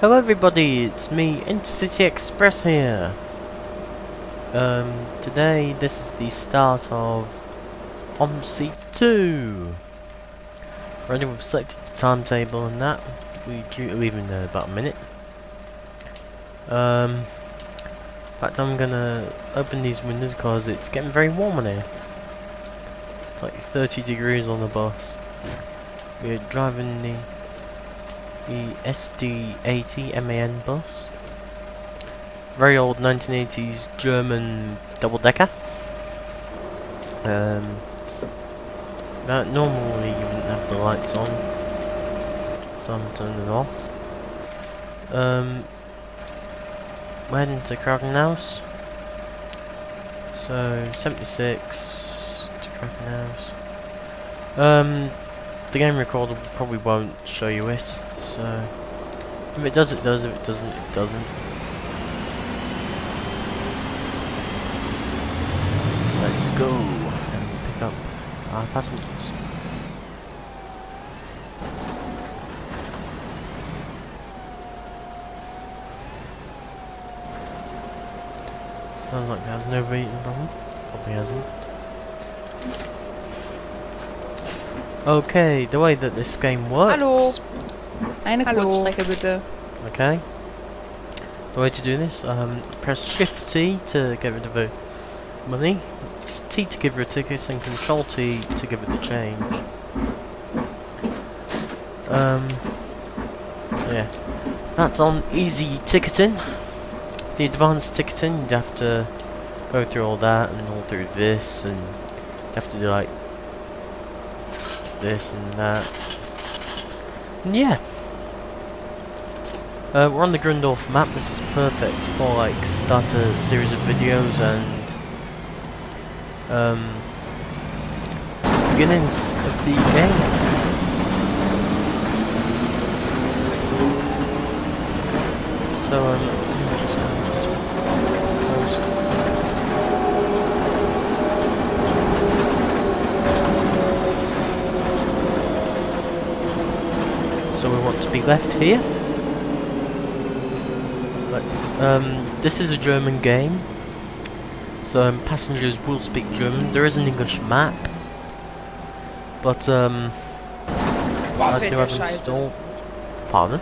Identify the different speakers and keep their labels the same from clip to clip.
Speaker 1: Hello everybody, it's me, Intercity Express here. Um, today this is the start of OMSI 2. Already we've selected the timetable and that. We're due to leave in uh, about a minute. Um, in fact I'm gonna open these windows because it's getting very warm in here. It's like 30 degrees on the bus. We're driving the the SD80 MAN bus. Very old 1980s German double-decker. Um, that normally you wouldn't have the lights on, so I'm turning it off. Um, we're heading to Krankenhaus. So 76 to Krankenhaus. Um, the game recorder probably won't show you it, so if it does, it does. If it doesn't, it doesn't. Let's go and pick up our passengers. Sounds like there's no beating problem. Probably hasn't. Okay, the way that this game works.
Speaker 2: Hallo. Eine
Speaker 3: Hallo.
Speaker 2: Kurzstrecke bitte.
Speaker 1: Okay. The way to do this, um, press Shift T to get rid of the money, T to give her a ticket, and Control T to give her the change. Um, so yeah, that's on easy ticketing. The advanced ticketing, you'd have to go through all that and all through this, and you have to do like this and that. And yeah. Uh, we're on the Grundorf map, this is perfect for like start a series of videos and um, beginnings of the game. So um. So we want to be left here. But um, this is a German game, so um, passengers will speak German. There is an English map, but um, I do have installed. Pardon.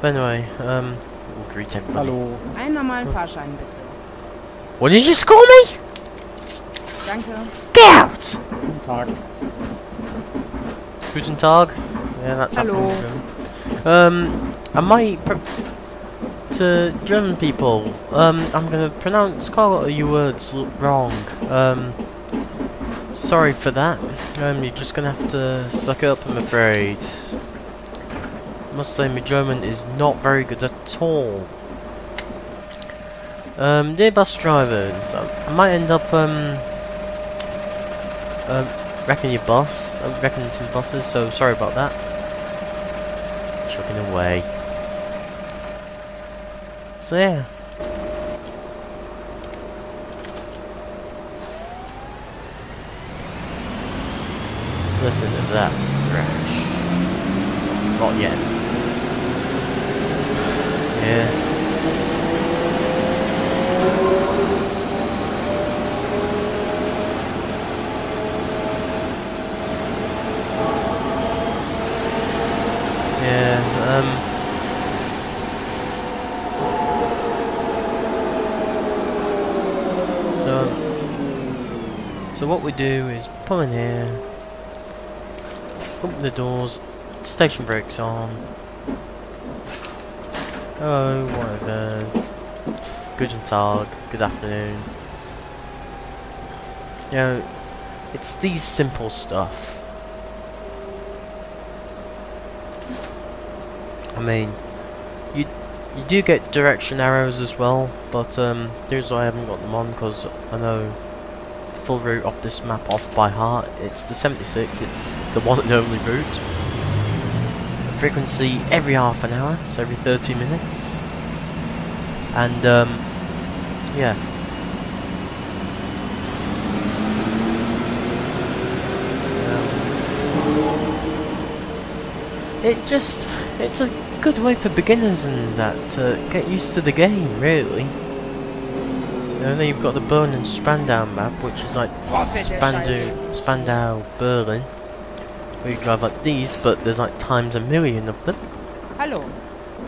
Speaker 1: But anyway, um, we'll greet everybody.
Speaker 3: Hallo. Einen normalen Fahrschein bitte.
Speaker 1: What did you just call me?
Speaker 3: Danke.
Speaker 1: Get out!
Speaker 4: Guten Tag.
Speaker 1: Guten Tag. Yeah, that's
Speaker 3: Hello.
Speaker 1: happening. in Um, I might to German people. Um, I'm gonna pronounce quite a lot of your words wrong. Um, sorry for that. Um, you're just gonna have to suck it up, I'm afraid. Must say, my German is not very good at all. Um, dear bus drivers, I, I might end up um, um wrecking your bus, uh, wrecking some buses, so sorry about that. Chucking away. So yeah. Listen to that thrash. Not yet. Yeah. Yeah, um... So... So what we do is pull in here, open the doors, station brakes on. Hello, whatever. Guten Tag, good afternoon. You know, it's these simple stuff. I mean, you you do get direction arrows as well, but um, here's why I haven't got them on because I know full route of this map off by heart. It's the 76. It's the one and only route. Frequency every half an hour, so every 30 minutes. And um, yeah. it just it's a good way for beginners and that to get used to the game, really. And then you've got the Berlin and Spandau map, which is like Spandau, Spandau, Berlin. Where you drive like these, but there's like times a million of them.
Speaker 3: Hello.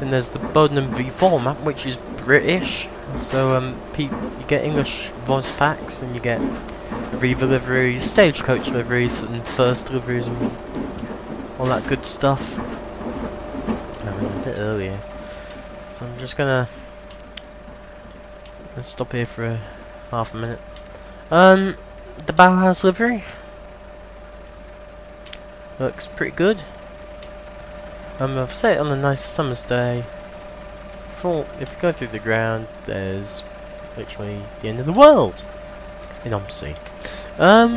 Speaker 1: Then there's the Bodnum V4 map, which is British. So um, pe you get English voice packs, and you get Arriva liveries, stagecoach deliveries, and first deliveries, and all that good stuff. I mean, a bit earlier. So I'm just gonna let's stop here for a half a minute. Um, the Bauhaus livery looks pretty good. Um, I've set it on a nice summer's day. If you go through the ground, there's literally the end of the world in Omsi. Um,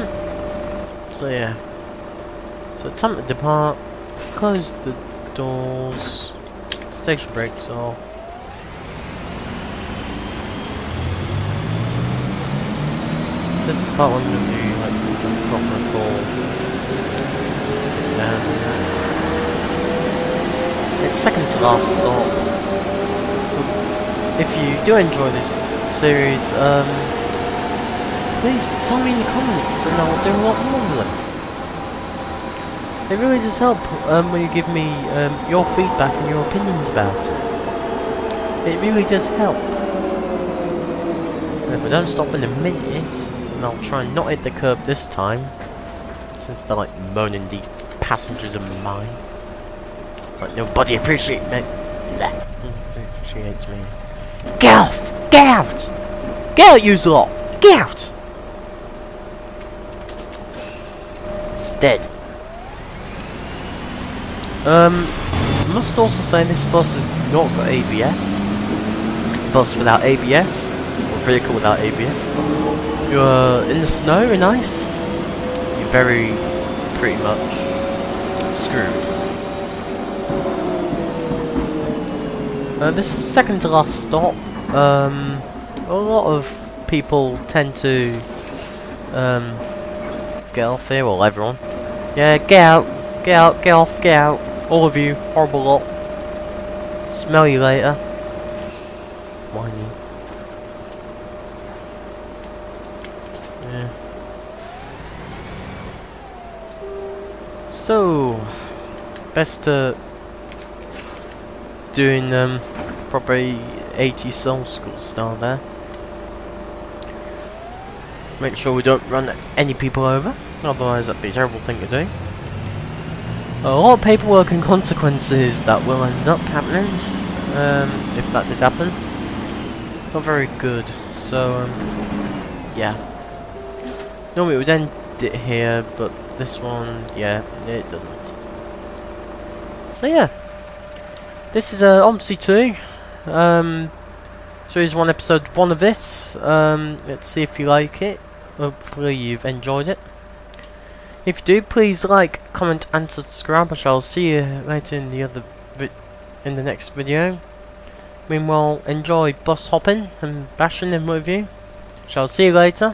Speaker 1: so yeah. So time to depart. Close the doors. Station brakes off. This part I'm gonna do like the proper call. And it's second to last stop. If you do enjoy this series, um, please tell me in the comments and I'll do a lot more of them. It really does help um, when you give me um, your feedback and your opinions about it. It really does help. And if I don't stop in a minute, and I'll try and not hit the curb this time, since they're like moaning the passengers of mine. It's like nobody appreciate me. Appreciates me. Get off! Get out! Get out, you lot! Get out! It's dead. Um, must also say this bus has not got ABS. Bus without ABS, or vehicle without ABS. You're in the snow and ice. You're very, pretty much screwed. Uh, this second to last stop. Um, a lot of people tend to um, get off here, well everyone. Yeah, get out, get out, get off, get out. All of you, horrible lot. Smell you later. Whiny. Yeah. So, best to doing um proper 80 soul school style there. Make sure we don't run any people over, otherwise that'd be a terrible thing to do. A lot of paperwork and consequences that will end up happening, um, if that did happen. Not very good, so um, yeah. Normally it would end it here, but this one, yeah, it doesn't. So yeah. This is uh, Omsi 2. Um, series 1 episode 1 of this. Um, let's see if you like it. Hopefully you've enjoyed it. If you do, please like, comment and subscribe. I shall see you later in the other in the next video. Meanwhile, enjoy bus hopping and bashing in with you. Shall see you later